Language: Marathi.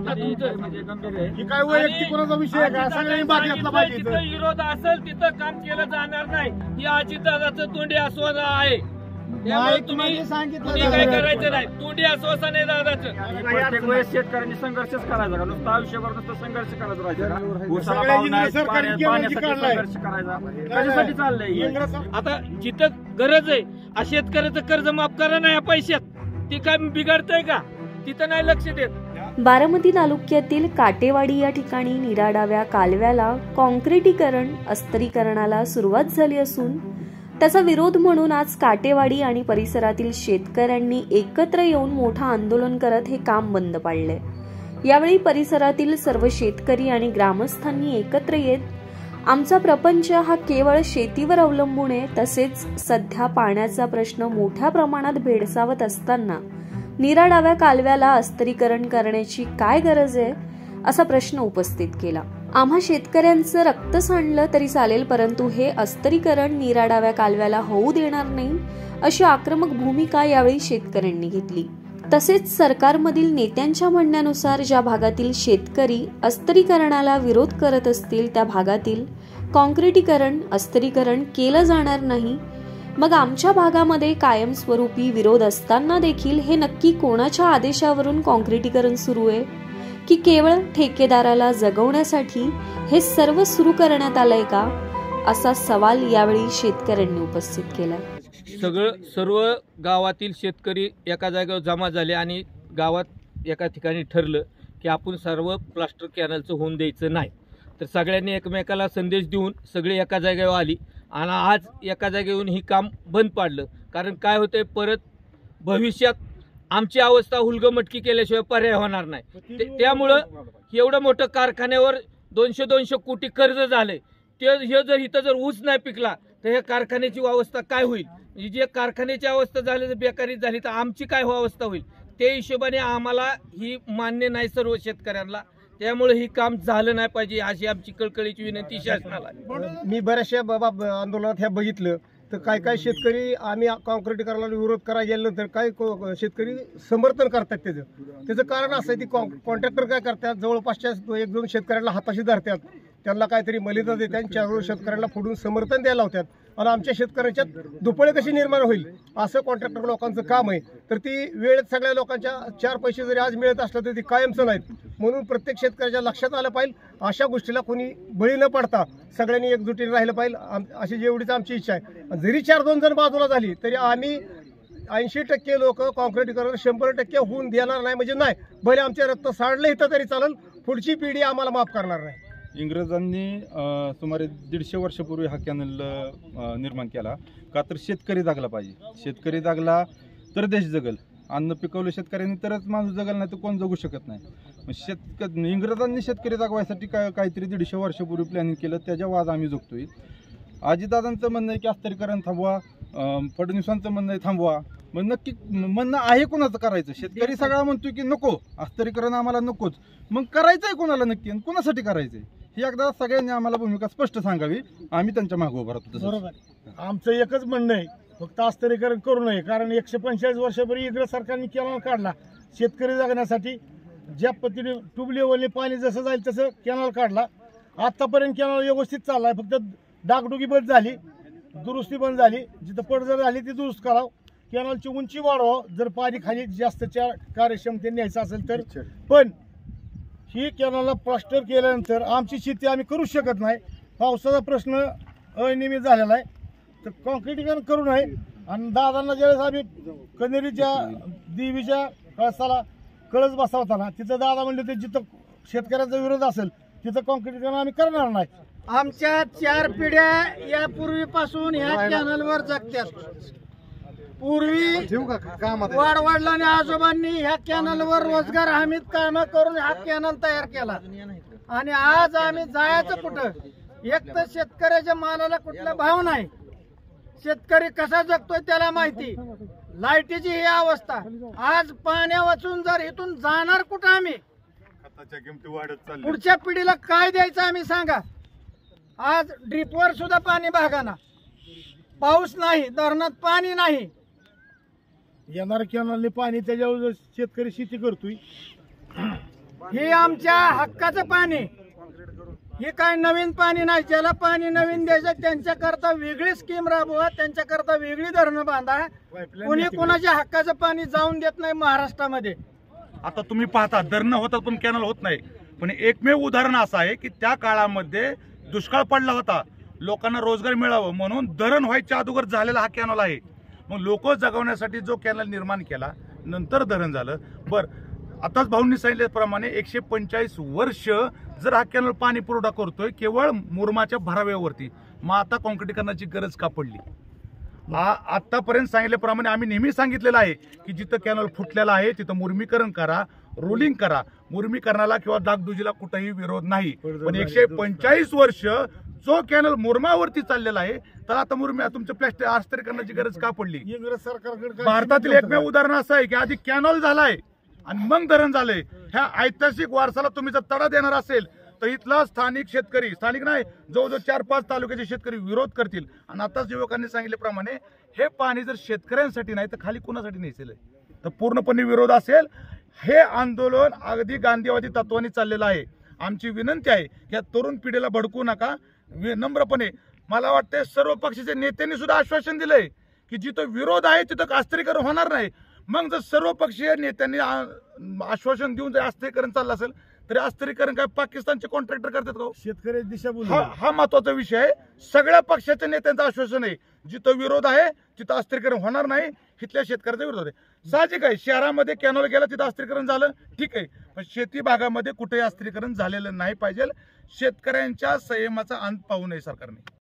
आता तुमचं म्हणजे गंभीर आहे. ही काय वैयक्तिक कोणाचा विषय आहे? का सगळ्यांनी भाग घेतला पाहिजे जिथं इथं. विरोध असेल तिथं काम केलं जाणार नाही. ही अजितदादाचं तोंडी आश्वासन आहे. त्यामुळे तुम्ही तुम्ही काय करायचं नाही. तोंडी आश्वासन आहे दादाचं. प्रत्येक वेळेस शेतकऱ्यांनी संघर्षच करायचा का? नुसतं आयुष्यभर नुसतं संघर्ष करत राहायचं का? ऊसाला सगळ्या भाव नाही, इंग्रज सरकारने पाण्या- केवळ पाण्यासाठी काढलाय. संघर्ष करायचा कशासाठी चाललंय हे? इंग्रज आता जिथं गरज आहे आ शेतकऱ्याचं कर्ज माफ करा ना या पैशात. ती काय बिघडतंय का? तिथं नाही लक्ष देत. बारामती तालुक्यातील काटेवाडी या ठिकाणी निराडाव्या कालव्याला कॉन्क्रिटीकरण अस्तरीकरणाला सुरुवात झाली असून त्याचा विरोध म्हणून आज काटेवाडी आणि परिसरातील शेतकऱ्यांनी एकत्र येऊन मोठं आंदोलन करत हे काम बंद पाडले यावेळी परिसरातील सर्व शेतकरी आणि ग्रामस्थांनी एकत्र येत आमचा प्रपंच हा केवळ शेतीवर अवलंबून आहे तसेच सध्या पाण्याचा प्रश्न मोठ्या प्रमाणात भेडसावत असताना निराडाव्या कालव्याला अस्तरीकरण करण्याची काय गरज आहे? असा प्रश्न उपस्थित केला. आम्हा शेतकऱ्यांचं रक्त सांडलं तरी चालेल परंतु हे अस्तरीकरण निराडाव्या कालव्याला होऊ देणार नाही अशी आक्रमक भूमिका यावेळी शेतकऱ्यांनी घेतली. तसेच सरकारमधील नेत्यांच्या म्हणण्यानुसार ज्या भागातील शेतकरी अस्तरीकरणाला विरोध करत असतील त्या भागातील कॉन्क्रिटीकरण अस्तरीकरण केलं जाणार नाही मग आमच्या भागामध्ये कायमस्वरूपी विरोध असताना देखील हे नक्की कोणाच्या आदेशावरून कॉन्क्रिटीकरण सुरू आहे? की केवळ ठेकेदाराला जगवण्यासाठी हे सर्व सुरू करण्यात आलंय का? असा सवाल यावेळी शेतकऱ्यांनी उपस्थित केला सगळं सर्व गावातील शेतकरी एका जागेवर जमा झाले आणि गावात एका ठिकाणी ठरलं की आपण सर्व प्लास्टर कॅनलचं होऊन द्यायचं नाही. तर सगळ्यांनी एकमेकाला संदेश देऊन सगळे एका जागेवर आली. आणि आज एका जागेवरून ही काम बंद पाडलं. कारण काय होतंय परत भविष्यात आमची अवस्था हुलगमटकी केल्याशिवाय पर्याय होणार नाही. ते- त्यामुळं एवढं मोठं कारखान्यावर दोनशे दोनशे कोटी कर्ज झालंय. ते हे जर इथं जर ऊस नाही पिकला तर ह्या कारखान्याची अवस्था काय होईल? म्हणजे जे कारखान्याची अवस्था झाली तर बेकारी झाली तर आमची काय अवस्था होईल? त्या हिशोबाने आम्हाला ही मान्य नाही सर्व शेतकऱ्यांना. त्यामुळे ही काम झालं नाही पाहिजे अशी आमची कळकळीची विनंती शासनाला आहे. मी बऱ्याचशा बाबा आंदोलनात ह्या बघितलं. तर काय काय शेतकरी आम्ही कॉन्क्रिटीकरणाला विरोध करायला गेल्यानंतर काय को- शेतकरी समर्थन करतात त्याचं. त्याचं कारण असं आहे की कॉन्ट्रॅक्टर काय करतात? जवळपासच्या एक दोन शेतकऱ्यांना हाताशी धरतात. त्यांना काहीतरी मलिदा देतात आणि चार शेतकऱ्यांना फोडून समर्थन द्यायला होत्यात आणि आमच्या शेतकऱ्यांच्या दुपळे कशी निर्माण होईल असं कॉन्ट्रॅक्टर लोकांचं काम आहे. तर ती वेळ सगळ्या लोकांच्या चार पैसे जरी आज मिळत असलं तरी ती कायमचं नाहीत. म्हणून प्रत्येक शेतकऱ्याच्या लक्षात आलं पाहिजे अशा गोष्टीला कोणी बळी न पडता सगळ्यांनी एकजुटीने राहिलं पाहिजे आम- अशी जेवढीच आमची इच्छा आहे. जरी चार दोन जण बाजूला झाली तरी आम्ही ऐंशी टक्के लोक कॉन्क्रीटीकरण शंभर टक्के होऊन देणार नाही म्हणजे नाही भले आमचे रक्त साडलं इथं तरी चालेल पुढची पिढी आम्हाला माफ करणार नाही. इंग्रजांनी सुमारे दीडशे वर्षापूर्वी हा कॅनल निर्माण केला. का तर शेतकरी जागला पाहिजे. शेतकरी जागला तर देश जगल. अन्न पिकवलं शेतकऱ्यांनी तरच माणूस जगल नाही तर कोण जगू शकत नाही. मग शेतक इंग्रजांनी शेतकरी जागवायसाठी काय काहीतरी दीडशे वर्षापूर्वी प्लॅनिंग केलं त्याच्या वाद आम्ही जगतोय. आजीदादांचं म्हणणं आहे की अस्तरीकरण थांबवा फडणवीसांचं म्हणणं आहे थांबवा. मग नक्की म्हणणं आहे कोणाचं करायचं? शेतकरी सगळा म्हणतोय की नको अस्तरीकरण आम्हाला नकोच. मग करायचं आहे कोणाला नक्की? आणि कोणासाठी करायचं आहे ही एकदा सगळ्यांनी आम्हाला भूमिका स्पष्ट सांगावी. आम्ही त्यांच्या मागे उभं राहतो तसंच. बरोबर. आमचं एकच म्हणणं आहे फक्त अस्तरीकरण करू नये कारण एकशे पंचेचाळीस वर्षापूर्वी इंग्रज सरकारने कॅनॉल काढला. शेतकरी जगण्यासाठी ज्या पद्धतीने ट्यूब लेवलने पाणी जसं जाईल तसं कॅनॉल काढला. आतापर्यंत कॅनॉल व्यवस्थित चाललाय फक्त डागडुगी बंद झाली दुरुस्ती बंद झाली. जिथं पडझड झाली ती दुरुस्त करावं. कॅनॉलची उंची वाढवावं. जर पाणी खाली जास्तच्या कार्यक्षमतेने न्यायचं असेल तर. पण ही कॅनॉलला प्लास्टर केल्यानंतर आमची शेती आम्ही करू शकत नाही. पावसाचा प्रश्न अनियमित झालेला आहे. तर कॉन्क्रिटीकरण करू नये. आणि दादांना ज्यावेळेस आम्ही कनेरीच्या देवीच्या कळसाला कळस बसवताना तिथं दादा म्हणले ते जिथं शेतकऱ्याचा विरोध असेल तिथं कॉन्क्रिटीकरण आम्ही करणार नाही. आमच्या चार पिढ्या यापूर्वीपासून ह्या कॅनलवर जगत्यात पूर्वी वाडवडिलांनी आजोबांनी ह्या कॅनलवर रोजगार हमीत काम करून हा कॅनल तयार केला. आणि आज आम्ही जायचं कुठं? एक तर शेतकऱ्याच्या मालाला कुठला भाव नाही. शेतकरी कसा जगतोय त्याला माहिती. लाईटीची ही अवस्था. आज पाण्या वाचून जर इथून जाणार कुठं आम्ही? पुढच्या पिढीला काय द्यायचं आम्ही सांगा. आज ड्रीपवर सुद्धा पाणी भागाना. पाऊस नाही धरणात पाणी नाही. येणार कॅनलने पाणी त्याच्यावर शेतकरी शेती करतोय. हे आमच्या हक्काचं पाणी हे काय नवीन पाणी नाही ज्याला पाणी नवीन द्यायचं त्यांच्याकरता वेगळी स्कीम राबवा त्यांच्याकरता वेगळी धरणं बांधा. कोणी कोणाच्या हक्काचं पाणी जाऊन देत नाही महाराष्ट्रामध्ये. आता तुम्ही पाहता धरणं होतात पण कॅनल होत नाही. पण एकमेव उदाहरण असं आहे की त्या काळामध्ये दुष्काळ पडला होता. लोकांना रोजगार मिळावं म्हणून धरण व्हायच्या अगोदर झालेला हा कॅनल आहे. मग लोक जगवण्यासाठी जो कॅनल निर्माण केला नंतर धरण झालं. बर आताच भाऊंनी सांगितल्याप्रमाणे एकशे पंचेचाळीस वर्ष जर हा कॅनल पाणी पुरवठा करतोय केवळ मुरमाच्या भराव्यावरती. मग आता कॉन्क्रिटीकरणाची गरज का पडली? आतापर्यंत सांगितल्याप्रमाणे आम्ही नेहमी सांगितलेलं आहे की जिथं कॅनल फुटलेला आहे तिथं मुर्मीकरण करा रोलिंग करा. मुर्मीकरणाला किंवा दागदुजीला कुठेही विरोध नाही. पण एकशे पंचेचाळीस वर्ष जो कॅनल मुरमावरती चाललेला आहे तर आता मुरमी तुमचं प्लॅस्टिक आस्तरीकरणाची गरज का पडली? इंग्रज सरकारकडे भारतातील एकमेव उदाहरण असं आहे की आधी कॅनॉल झालाय आणि मग धरण झालंय. ह्या ऐतिहासिक वारसाला तुम्ही जर तडा देणार असेल तर इथला स्थानिक शेतकरी स्थानिक नाही जवळजवळ चार पाच तालुक्याचे शेतकरी विरोध करतील. आणि आताच युवकांनी सांगितल्याप्रमाणे हे पाणी जर शेतकऱ्यांसाठी नाही तर खाली कुणासाठी न्यायचं तर पूर्णपणे विरोध असेल. हे आंदोलन अगदी गांधीवादी तत्वाने चाललेलं आहे. आमची विनंती आहे की या तरुण पिढीला भडकू नका. विनम्रपणे मला वाटते सर्व पक्षाच्या नेत्यांनी सुद्धा आश्वासन दिलंय की जिथं विरोध आहे तिथं अस्त्रीकरण होणार नाही. मग जर सर्व पक्षीय नेत्यांनी आश्वासन देऊन जर अस्त्रीकरण चाललं असेल तरी अस्त्रीकरण काय पाकिस्तानचे कॉन्ट्रॅक्टर करतात का हो? शेतकरी दिशा हा हा महत्त्वाचा विषय आहे. सगळ्या पक्षाच्या नेत्यांचं आश्वासन आहे जिथं विरोध आहे तिथं अस्त्रीकरण होणार नाही इथल्या शेतकऱ्याचा विरोध आहे. साहजिक आहे शहरामध्ये कॅनॉल गेला तिथं अस्त्रीकरण झालं ठीक आहे. शेती भागामध्ये कुठेही अस्त्रीकरण झालेलं नाही पाहिजे. शेतकऱ्यांच्या संयमाचा अंत पाहू नये सरकारने.